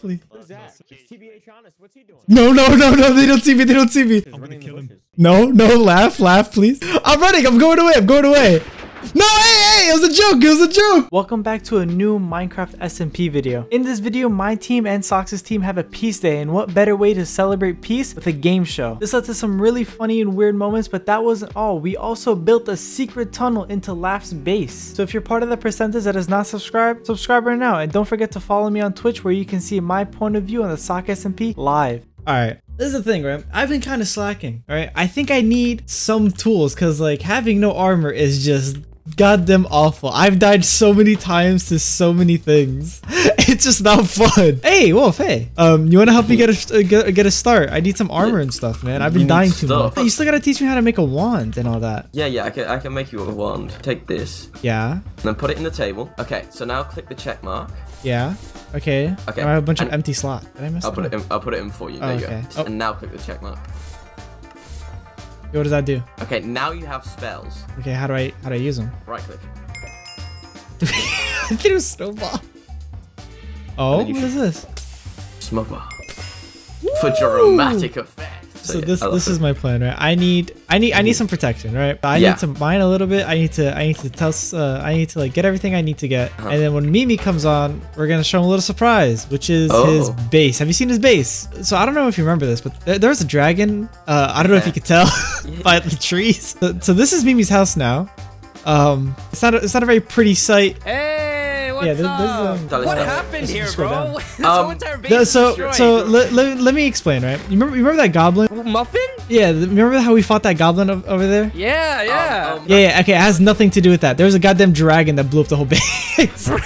Please. Who's that? It's TBH Honest. What's he doing? No, no, no, no. They don't see me. They don't see me. He's running in the kill him. No, no. Laff, laff, please. I'm running. I'm going away. I'm going away. No, hey, hey. It was a joke. It was a joke. Welcome back to a new Minecraft SMP video. In this video, my team and Socks's team have a peace day and what better way to celebrate peace with a game show. This led to some really funny and weird moments, but that wasn't all. We also built a secret tunnel into Laff's base. So if you're part of the percentage that is not subscribed, subscribe right now. And don't forget to follow me on Twitch where you can see my point of view on the Sock SMP live. All right. This is the thing, right? I've been kind of slacking. All right. I think I need some tools because, like, having no armor is just goddamn awful. I've died so many times to so many things. It's just not fun. Hey, Wolf. Hey. Um, you want to help me get a uh, get, get a start? I need some armor and stuff, man. I've been You dying too much. You still gotta teach me how to make a wand and all that. Yeah, yeah, I can, I can make you a wand. Take this, Yeah. and then put it in the table. Okay, so now click the check mark. Yeah. Okay. Okay, I have a bunch of empty slots. Did I mess I'll that put it in, I'll put it in for you. There Oh, you okay. go. Oh. And now click the check mark. What does that do? Okay, now you have spells. Okay. How do I how do I use them? Right click. I threw snowball. Oh, what is this? Smuggle. For dramatic effect. So yeah, this this it. is my plan, right? I need I need I need some protection, right? But I Yeah. need to mine a little bit. I need to I need to tell uh, I need to like get everything I need to get. Uh-huh. And then when Mimi comes on, we're gonna show him a little surprise, which is his Oh. base. Have you seen his base? So I don't know if you remember this, but there, there was a dragon. Uh, I don't know if you could tell by the trees. So, so this is Mimi's house now. Um, it's not a, it's not a very pretty sight. Hey, what's Yeah, this- this, up? um, what now. happened here, bro? down. this whole Um, entire base No, is so destroyed. so let, let, let me explain, right? You remember you remember that goblin? muffin? Yeah, th- remember how we fought that goblin over there? Yeah, yeah. um, Yeah, yeah, okay, it has nothing to do with that. There was a goddamn dragon that blew up the whole base.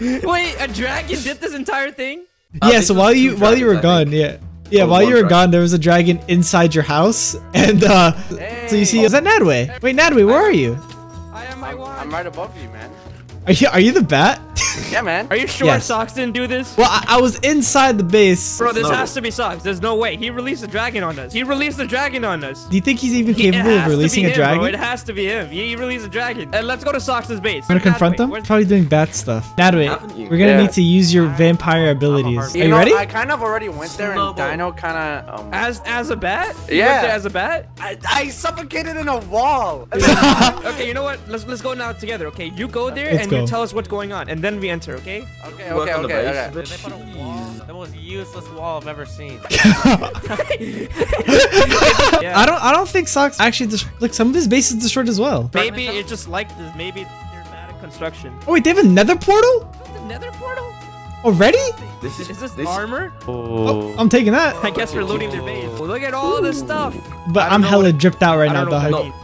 Wait, a dragon did this entire thing? Uh, yeah, this so while two you while you were I gone, think. yeah. Yeah, Or while you were dragon. gone, there was a dragon inside your house. And uh so you see is that Nadway? Wait, Nadway, where are you? I'm right above you, man. Are you are you the bat? Yeah, man. Are you sure Yes. Socks didn't do this? well, I, I was inside the base. Bro, this No. has to be Socks. There's no way. He released a dragon on us. He released a dragon on us. Do you think he's even capable has of to be releasing a dragon? Bro. It has to be him. He, he released a dragon. And let's go to Socks' base. We're gonna confront Nadway, them? where's- Probably doing bad stuff. Nadway, Haven't we're gonna Yeah. need to use your vampire abilities. Are You you know, ready? I kind of already went there and Snowball. Dino kind of. Um, As as a bat? You Yeah. went there as a bat? I, I suffocated in a wall. Okay, you know what? Let's let's go now together. Okay, you go there Let's and go. you tell us what's going on, and then we enter. Okay? okay, Work okay, on the okay, okay. They put a wall, the most useless wall I've ever seen. Yeah. I don't I don't think Socks actually dis- like some of his base is destroyed as well. Maybe it's just like this. Maybe they're bad at construction. Oh wait, they have a nether portal? The Nether portal? Already? This is, Is this this, armor? Oh, I'm taking that. I guess we're looting their base. Well, look at all this stuff. But I don't I'm hella what dripped out right I now, don't know dog. what.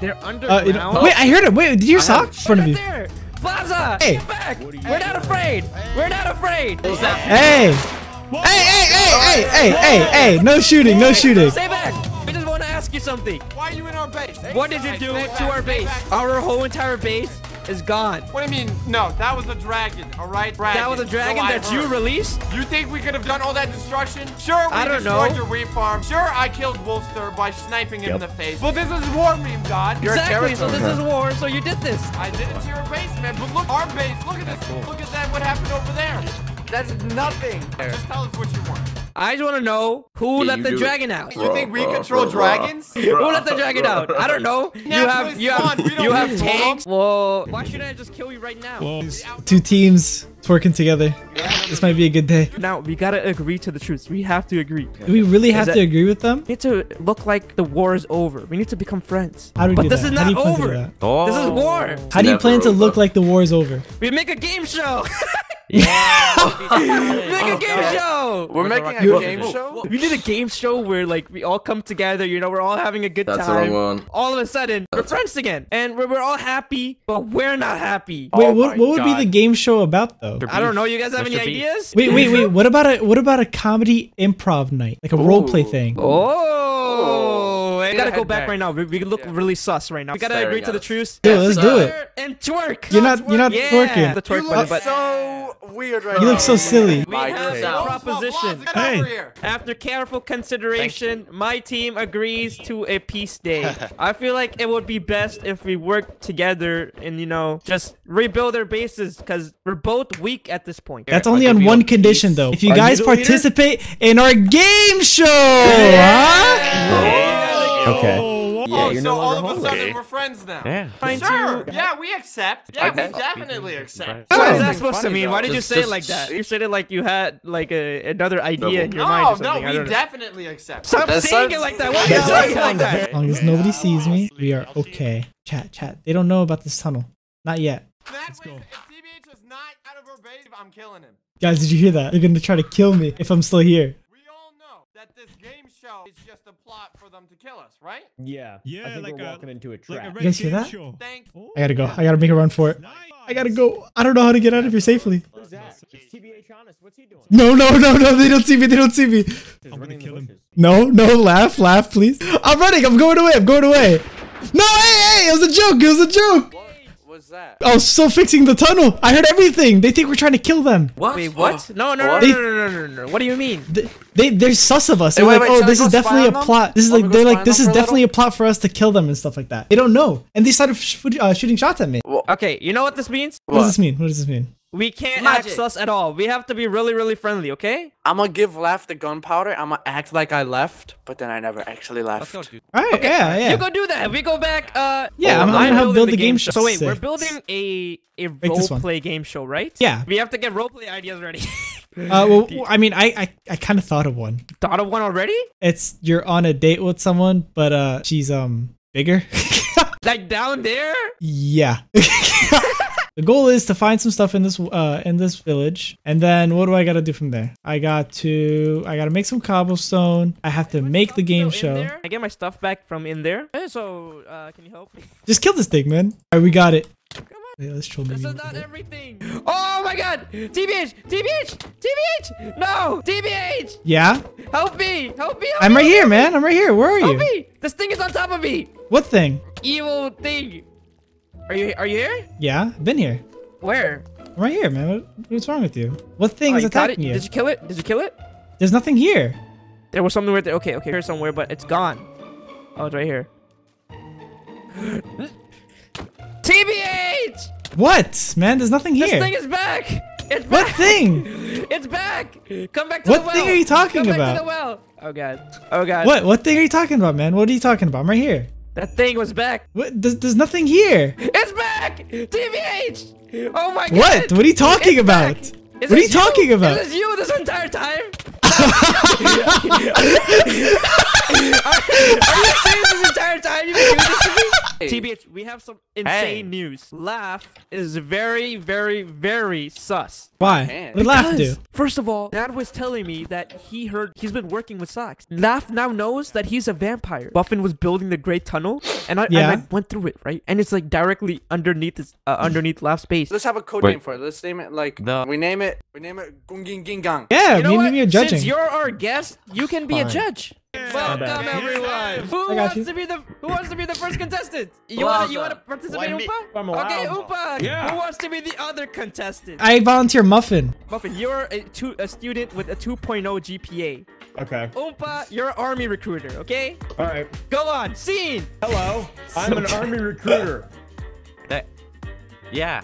They're Uh, you know, wait, I heard it. Wait, did you hear I have- Sock in front of Right you? there. Blaza, Hey. get back. We're not afraid. We're not afraid. Hey! Hey, hey, hey, hey, hey, hey, hey, no shooting, no shooting. Stay back. I just want to ask you something. Why are you in our base? What did you do to our base? Our whole entire base is gone. What do you mean? No, that was a dragon, all right? Dragon. That was a dragon So I that you released? You think we could have done all that destruction? Sure, we I don't destroyed know. your wheat farm. Sure, I killed Woolfster by sniping him in the face. But this is war meme, God. You're Exactly. So this is war. So you did this. I did it to your base, man. But look, our base. Look at this. Look at that. What happened over there? That's nothing. Just tell us what you want. I just want to know who Yeah, let the do it. dragon out. You think we control dragons? Who let the dragon out? I don't know. You have you have spawned. We don't you have tanks. Well, why should I just kill you right now? Two teams working together. This might be a good day. Now we gotta agree to the truth. We have to agree. Do we really have to agree with them? We need to look like the war is over. We need to become friends. How do we but do this that? is How do not you plan to do over. that? This is war. How do you Never plan to look like the war is over? We make a game show. Yeah. Oh, make a game show. We're making a game show. We did a game show where like we all come together. You know, we're all having a good That's the time. wrong one. All of a sudden, we're friends again, and we're, we're all happy, but we're not happy. Wait, Oh what, what would be the game show about though? I don't know. You guys have any Mr. Beast. ideas? Wait, wait, wait. What about a what about a comedy improv night, like a role play thing? Oh, That gotta go back back. right now. We, we look really sus right now. We gotta Staring agree to at the us. truce. Dude, let's do it. And twerk. You're not- you're not yeah, twerking. The twerk You button, look but so weird right You now. look so silly. we have a proposition. Hey. After careful consideration, my team agrees to a peace day. I feel like it would be best if we work together and, you know, just rebuild our bases because we're both weak at this point. That's only on one condition though. If you Are you guys leader? participate in our game show, huh? Okay. oh, you're so no all of a holy. sudden we're friends now. Yeah. Trying Sure. to- Yeah, we accept. Yeah, Okay. we definitely accept. What is that supposed to Funny, mean? Why though. did you Just- say it like that? You said it like you had like a, another idea in your No, mind or no, something. I we definitely accept. Stop That saying it like that. Why are you saying it like that? As long as nobody sees me, we are okay. Chat, chat. They don't know about this tunnel. Not yet. Let's go. If TBH is not out of our base, I'm killing him. Guys, did you hear that? They're gonna try to kill me if I'm still here. We all know that this game show is just a plot for them to kill us, right? Yeah. Yeah, I think like we're a- walking into a Like trap. a You guys hear that? show. Thank oh, I gotta go. I gotta make a run for it. I gotta go. I don't know how to get out of here safely. Who's TBH Honest. What's he doing? No, no, no, no. They don't see me. They don't see me. I'm gonna running in the kill him. No, no. Laff, laff, please. I'm running. I'm going away. I'm going away. No, hey, hey. It was a joke. It was a joke. What was that? I was still fixing the tunnel. I heard everything. They think we're trying to kill them. What? Wait, what? No, no, no, What? no, no, no, no, no, no. What do you mean? They, they they're sus of us. They're wait, like, wait, oh, this is definitely a plot. This is like they're like this is them a definitely a plot for us to kill them and stuff like that. They don't know, and they started sh- uh, shooting shots at me. Okay, you know what this means? What does this mean? What does this mean? We can't Magic. act sus at all. We have to be really, really friendly, okay? I'm gonna give left the gunpowder. I'm gonna act like I left, but then I never actually left. Let's go, dude. All right, yeah, yeah. You go do that. We go back. Uh, Yeah, I'm oh, gonna help build the game show. So wait, we're building a a this role play game show, right? Yeah. We have to get role play ideas ready. Uh, well, I mean, I I, I kind of thought of one. Thought of one already? It's you're on a date with someone, but uh, she's um bigger. Like down there? yeah. The goal is to find some stuff in this uh in this village, and then what do I gotta do from there? I got to I gotta make some cobblestone. I have to make the game show. there? I get my stuff back from in there. Eh, So, uh, can you help me? Just kill this thing, man. All right, we got it. Wait, let's troll This is not bit. everything. Oh my god! TBH! TBH! TBH! No! TBH! Yeah, Help me! Help me! Help I'm me, right help here, me, man. I'm right here. Where are Help you? Help me! This thing is on top of me! What thing? Evil thing! Are you are you here? Yeah, I've been here. Where? I'm right here, man. What, what's wrong with you? What thing Oh, is attacking you? Did you kill it? Did you kill it? There's nothing here. There was something right there. Okay, okay, here's somewhere, but it's gone. Oh, it's right here. TBH! What, man? There's nothing here. This thing is back! It's back! what thing? It's back! Come back to What the well! What thing are you talking Come back about? to the well! Oh god. Oh god. What? What thing are you talking about, man? What are you talking about? I'm right here. That thing was back. What? There's, there's nothing here. It's back! TBH! Oh my god! What? What are you talking It's about? What are you this talking about? Is this you this entire time? are, are you serious this entire time you've been doing this to me? TBH, we have some insane Hey. news. Laff is very, very, very sus. Why? What did Laff do? Because, First of all, Dad was telling me that he heard he's been working with Socks. Laff now knows that he's a vampire. Muffin was building the Great Tunnel, and I, Yeah. and I went through it, right? And it's like directly underneath this, uh, underneath Laff's base. Let's have a code Wait. name for it. Let's name it like No. we name it. We name it Gunging Gingang. Yeah, You know me what? and me are judging. Since you're our guest, you can be a judge. Welcome everyone. Who wants you. to be the Who wants to be the first contestant? You want to You want to participate, Why me? Oompa? Okay, allowed. Oompa. Yeah. Who wants to be the other contestant? I volunteer Muffin. Muffin, you're a, two, a student with a 2.0 GPA. Okay. Oompa, you're an army recruiter. Okay, All right. go on. Scene. Hello. I'm an army recruiter. That, yeah.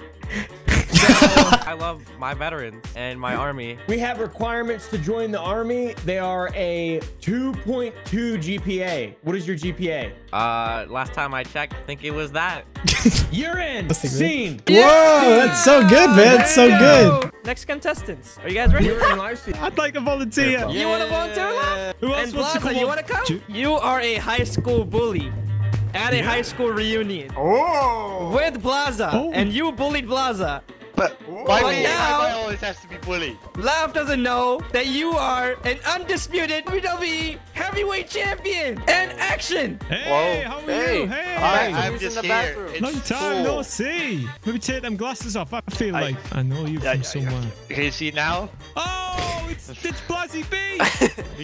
I love my veterans and my army. We have requirements to join the army. They are a 2.2 GPA. What is your GPA? Uh, last time I checked, I think it was that. You're in. Let's take a Scene. Whoa, that's so good, man. It's so good. Next contestants. Are you guys ready? You're in live scene. I'd like a volunteer. You want to volunteer, Laff? Who else And wants to Blaza, come you want to come? You are a high school bully at a high school reunion Oh. with Blaza, Oh. and you bullied Blaza. But why But me? now- Why always has to be bullied? Laff doesn't know that you are an undisputed WWE heavyweight champion. And action! Hey, Whoa. how are Hey. you? Hey. I, Back. I'm Who's in the here. bathroom? It's Long time no full. see. Let me take them glasses off. I feel I- like I know you Yeah, from yeah, yeah. somewhere. Can you see now? Oh, it's, it's Blasi B.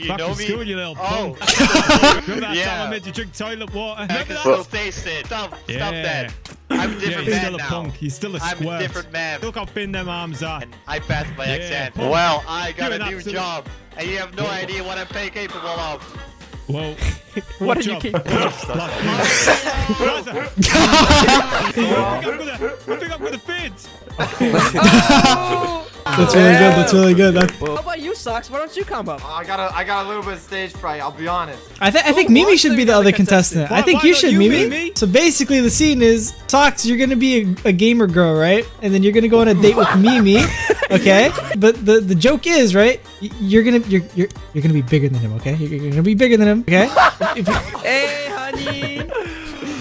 You Back know to me? school, you little Oh. punk. Remember that Yeah. time I made you drink toilet water? I Remember can that? taste it. Stop, stop Yeah. that. I'm a different Yeah, different he's man still a now. punk. He's still a I'm squirt. a different man. Look how thin them arms are. And I passed my Yeah, exam. punk. Well, I got You're a new absolute- job, and you have no idea what I'm pa- capable of. Whoa. What are you job? keeping? Blaza. I think I'm gonna, I think I'm gonna faint. That's really good. That's really good. That, How about you, Socks? Why don't you come up? I got a, I got a little bit of stage fright. I'll be honest. I, th- I think Who Mimi should be be the the other contestant? contestant. Why- I think you should, you, Mimi. Mimi? So basically, the scene is Socks. You're gonna be a, a gamer girl, right? And then you're gonna go on a date with Mimi, okay? But the the joke is, right? You're gonna you're you're, you're gonna be bigger than him, okay? You're, you're gonna be bigger than him, okay? Hey, honey.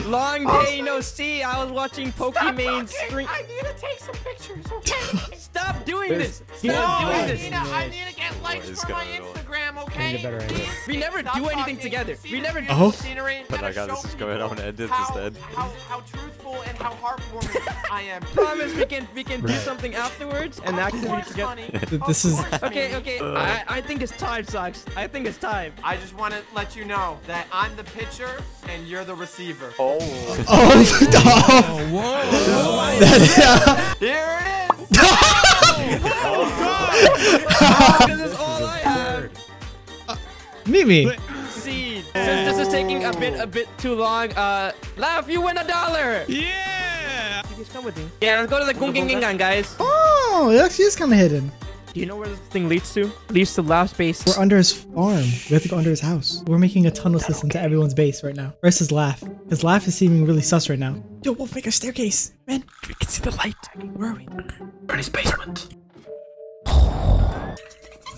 Long day no see. I was watching Pokemon stream. I need to take some pictures, okay? Stop doing this. Stop I doing this. I need to get likes for my? Instagram, okay? better. We never do anything talking. together. We never- beautiful Oh. Uh-huh. scenery and But I got this show is going people on and it's how, instead. How, how truthful and how heartwarming I am. Promise we can we can do something afterwards and Of activity course, together. This is- course, Okay, honey. okay. Uh. I, I think it's time, Socks. I think it's time. I just want to let you know that I'm the pitcher and you're the receiver. oh, oh, oh, Whoa. that- Here it is. This is all I have. Mimi. Seed. Since this is taking a bit a bit too long, uh, laff, you win a dollar. Yeah. You guys come with me. Yeah, let's go to the Gungingingan, guys. Oh, it actually is kind of hidden. Do you know where this thing leads to? Leads to Laff's base. We're under his farm. We have to go under his house. We're making a tunnel system to everyone's base right now. Versus Laff. Because Laff is seeming really sus right now. Yo, we'll make a staircase. Man, we can see the light. Where are we? Bernie's basement.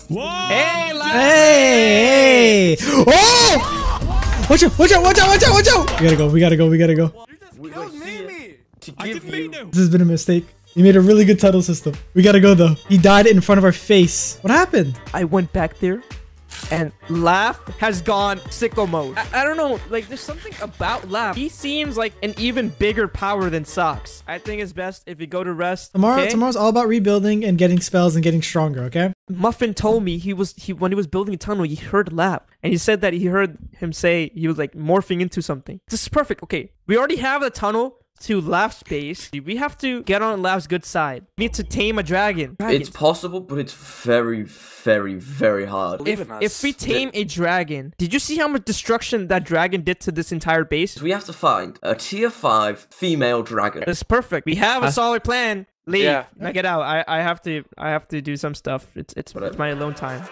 Whoa. Hey, Laff. Hey! hey! Oh! Watch out! Watch out! Watch out! Watch out! Watch out! We gotta go. We gotta go. We gotta go. You just killed Mimi. I didn't mean to. This has been a mistake. You made a really good tunnel system. We gotta go though. He died in front of our face. What happened? I went back there and Laff has gone sicko mode. I, I don't know, like there's something about Laff. He seems like an even bigger power than Socks. I think it's best if you go to rest. Tomorrow, okay? tomorrow's all about rebuilding and getting spells and getting stronger. Okay. Muffin told me he was he when he was building a tunnel, he heard Laff. And he said that he heard him say he was like morphing into something. This is perfect. Okay. We already have the tunnel to Laff's base. We have to get on Laff's good side. We need to tame a dragon. It's possible, but it's very, very, very hard. If, if we tame a dragon, did you see how much destruction that dragon did to this entire base? We have to find a tier 5 female dragon. That's perfect. We have a solid plan. Leave. Yeah. Now get out. I, I have to I have to do some stuff. It's it's, it's my alone time.